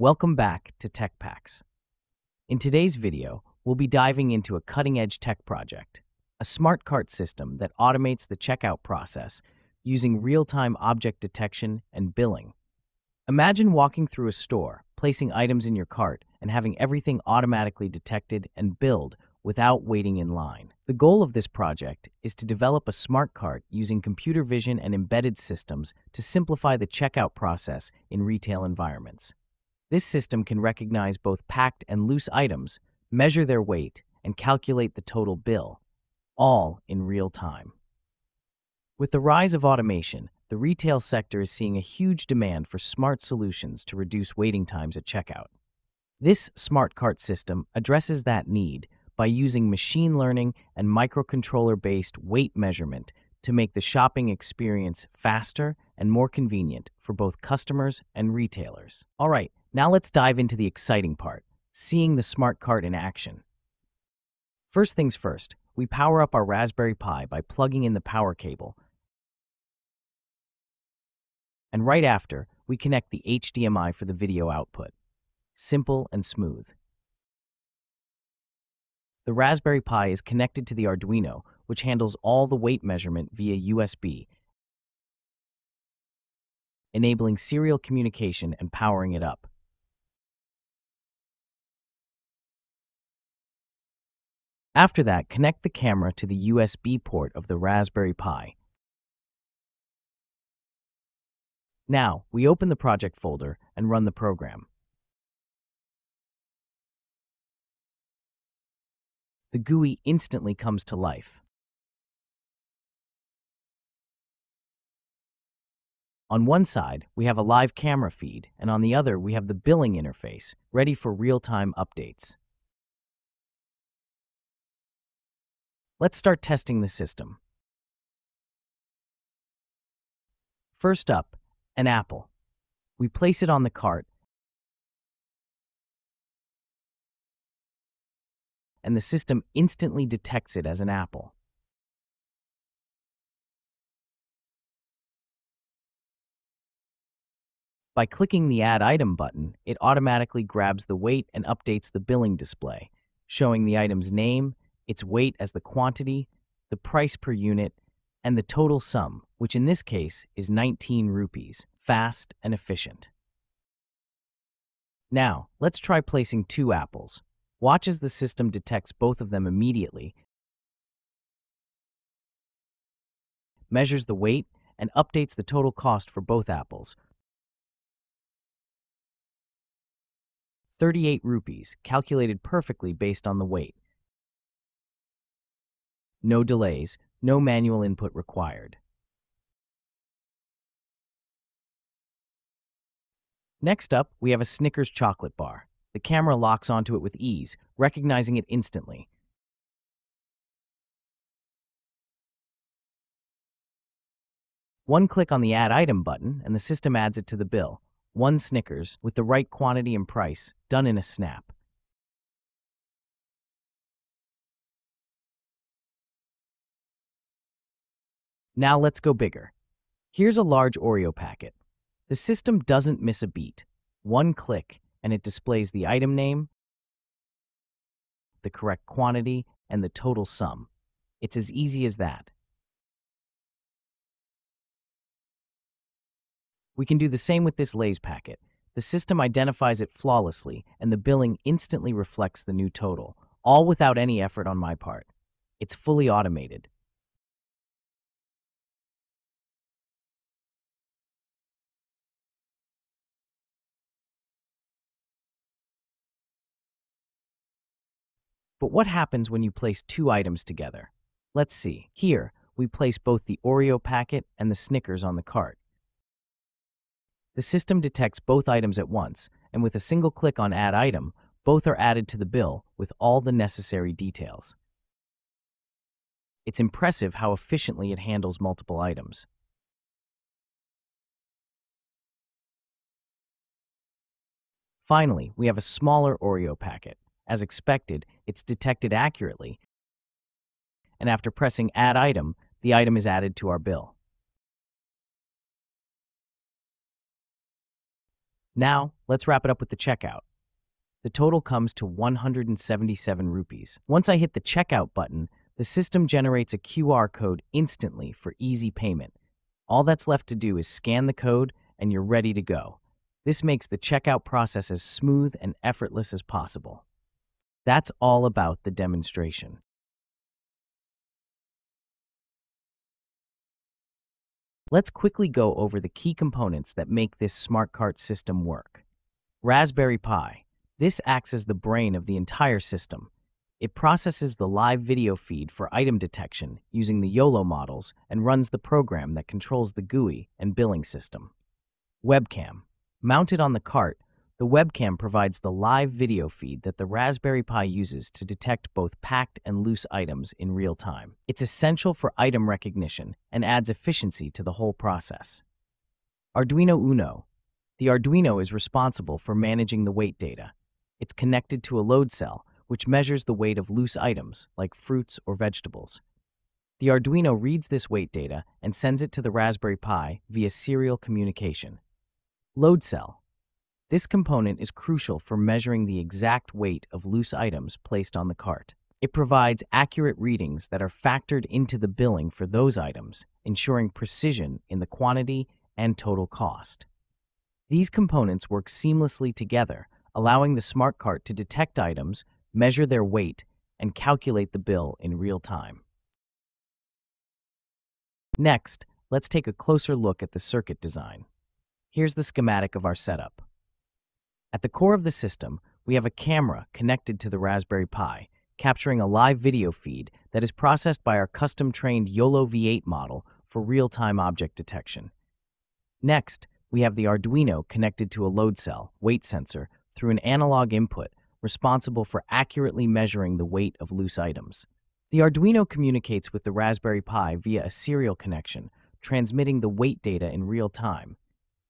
Welcome back to Techpacs. In today's video, we'll be diving into a cutting-edge tech project, a smart cart system that automates the checkout process using real-time object detection and billing. Imagine walking through a store, placing items in your cart, and having everything automatically detected and billed without waiting in line. The goal of this project is to develop a smart cart using computer vision and embedded systems to simplify the checkout process in retail environments. This system can recognize both packed and loose items, measure their weight, and calculate the total bill, all in real time. With the rise of automation, the retail sector is seeing a huge demand for smart solutions to reduce waiting times at checkout. This smart cart system addresses that need by using machine learning and microcontroller based weight measurement to make the shopping experience faster and more convenient for both customers and retailers. All right, now let's dive into the exciting part seeing the smart cart in action. First things first, we power up our Raspberry Pi by plugging in the power cable. And right after, we connect the HDMI for the video output. Simple and smooth. The Raspberry Pi is connected to the Arduino, which handles all the weight measurement via USB, enabling serial communication and powering it up. After that, connect the camera to the USB port of the Raspberry Pi. Now, we open the project folder and run the program. the GUI instantly comes to life. On one side, we have a live camera feed, and on the other, we have the billing interface, ready for real-time updates. Let's start testing the system. First up, an apple. We place it on the cart and the system instantly detects it as an apple. By clicking the Add Item button, it automatically grabs the weight and updates the billing display, showing the item's name, its weight as the quantity, the price per unit, and the total sum, which in this case is 19 rupees, fast and efficient. Now, let's try placing two apples. Watch as the system detects both of them immediately, measures the weight, and updates the total cost for both apples. 38 rupees, calculated perfectly based on the weight. No delays, no manual input required. Next up, we have a Snickers chocolate bar. The camera locks onto it with ease, recognizing it instantly. One click on the Add Item button, and the system adds it to the bill. One Snickers, with the right quantity and price, done in a snap. Now let's go bigger. Here's a large Oreo packet. The system doesn't miss a beat. One click, and it displays the item name, the correct quantity, and the total sum. It's as easy as that. We can do the same with this Lay's packet. The system identifies it flawlessly, and the billing instantly reflects the new total, all without any effort on my part. It's fully automated. But what happens when you place two items together? Let's see. Here, we place both the Oreo packet and the Snickers on the cart. The system detects both items at once, and with a single click on Add Item, both are added to the bill with all the necessary details. It's impressive how efficiently it handles multiple items. Finally, we have a smaller Oreo packet. As expected, it's detected accurately, and after pressing Add Item, the item is added to our bill. Now, let's wrap it up with the checkout. The total comes to 177 rupees. Once I hit the checkout button, the system generates a QR code instantly for easy payment. All that's left to do is scan the code and you're ready to go. This makes the checkout process as smooth and effortless as possible. That's all about the demonstration. Let's quickly go over the key components that make this smart cart system work. Raspberry Pi. This acts as the brain of the entire system. It processes the live video feed for item detection using the YOLO models and runs the program that controls the GUI and billing system. Webcam. Mounted on the cart, the webcam provides the live video feed that the Raspberry Pi uses to detect both packed and loose items in real time. It's essential for item recognition and adds efficiency to the whole process. Arduino Uno. The Arduino is responsible for managing the weight data. It's connected to a load cell, which measures the weight of loose items, like fruits or vegetables. The Arduino reads this weight data and sends it to the Raspberry Pi via serial communication. Load cell. This component is crucial for measuring the exact weight of loose items placed on the cart. It provides accurate readings that are factored into the billing for those items, ensuring precision in the quantity and total cost. These components work seamlessly together, allowing the smart cart to detect items, measure their weight, and calculate the bill in real time. Next, let's take a closer look at the circuit design. Here's the schematic of our setup. At the core of the system, we have a camera connected to the Raspberry Pi, capturing a live video feed that is processed by our custom-trained YOLO V8 model for real-time object detection. Next, we have the Arduino connected to a load cell, weight sensor, through an analog input responsible for accurately measuring the weight of loose items. The Arduino communicates with the Raspberry Pi via a serial connection, transmitting the weight data in real time.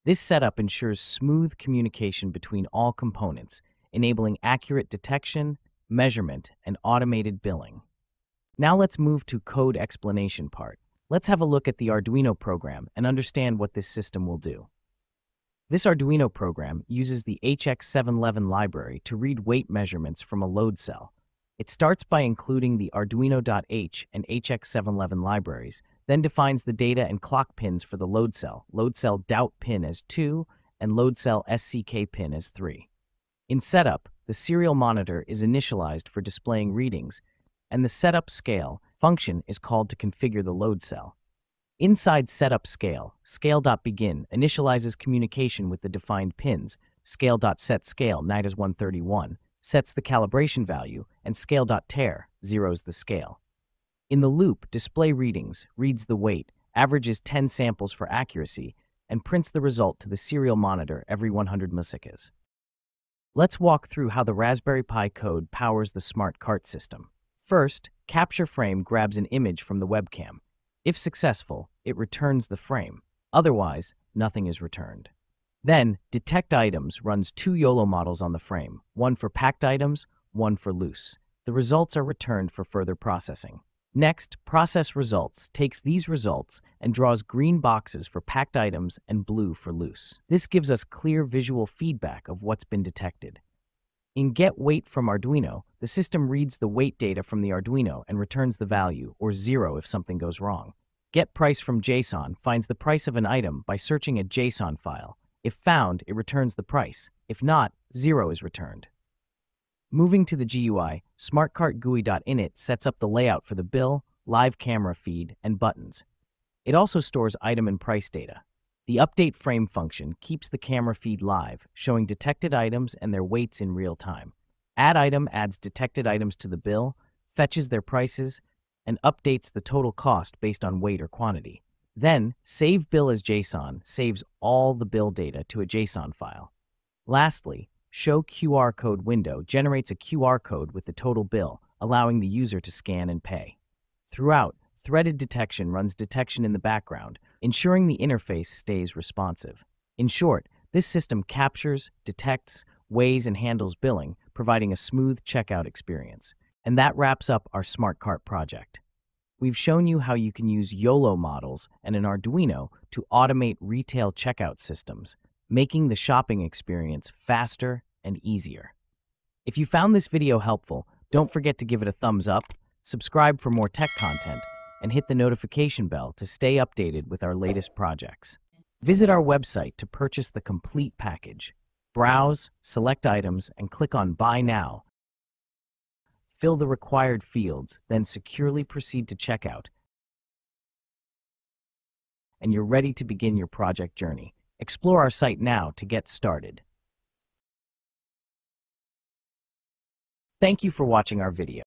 This setup ensures smooth communication between all components, enabling accurate detection, measurement, and automated billing. Now let's move to code explanation part. Let's have a look at the Arduino program and understand what this system will do. This Arduino program uses the HX711 library to read weight measurements from a load cell. It starts by including the Arduino.h and HX711 libraries then defines the data and clock pins for the load cell, load cell DOUT pin as 2 and load cell SCK pin as 3. In setup, the serial monitor is initialized for displaying readings, and the setup scale function is called to configure the load cell. Inside setup scale, scale.begin initializes communication with the defined pins, scale.setScale night is 131, sets the calibration value, and scale.tare zeros the scale. In the loop, display readings, reads the weight, averages 10 samples for accuracy, and prints the result to the serial monitor every 100 milliseconds. Let's walk through how the Raspberry Pi code powers the smart cart system. First, Capture Frame grabs an image from the webcam. If successful, it returns the frame. Otherwise, nothing is returned. Then, Detect Items runs two YOLO models on the frame, one for packed items, one for loose. The results are returned for further processing. Next, Process Results takes these results and draws green boxes for packed items and blue for loose. This gives us clear visual feedback of what's been detected. In Get Weight from Arduino, the system reads the weight data from the Arduino and returns the value, or zero if something goes wrong. Get Price from JSON finds the price of an item by searching a JSON file. If found, it returns the price. If not, zero is returned. Moving to the GUI, SmartCartGUI.init sets up the layout for the bill, live camera feed, and buttons. It also stores item and price data. The update frame function keeps the camera feed live, showing detected items and their weights in real time. Add item adds detected items to the bill, fetches their prices, and updates the total cost based on weight or quantity. Then, Save Bill as JSON saves all the bill data to a JSON file. Lastly, Show QR Code window generates a QR code with the total bill, allowing the user to scan and pay. Throughout, threaded detection runs detection in the background, ensuring the interface stays responsive. In short, this system captures, detects, weighs, and handles billing, providing a smooth checkout experience. And that wraps up our Smart Cart project. We've shown you how you can use YOLO models and an Arduino to automate retail checkout systems, making the shopping experience faster and easier. If you found this video helpful, don't forget to give it a thumbs up, subscribe for more tech content, and hit the notification bell to stay updated with our latest projects. Visit our website to purchase the complete package. Browse, select items, and click on Buy Now. Fill the required fields, then securely proceed to checkout. And you're ready to begin your project journey. Explore our site now to get started. Thank you for watching our video.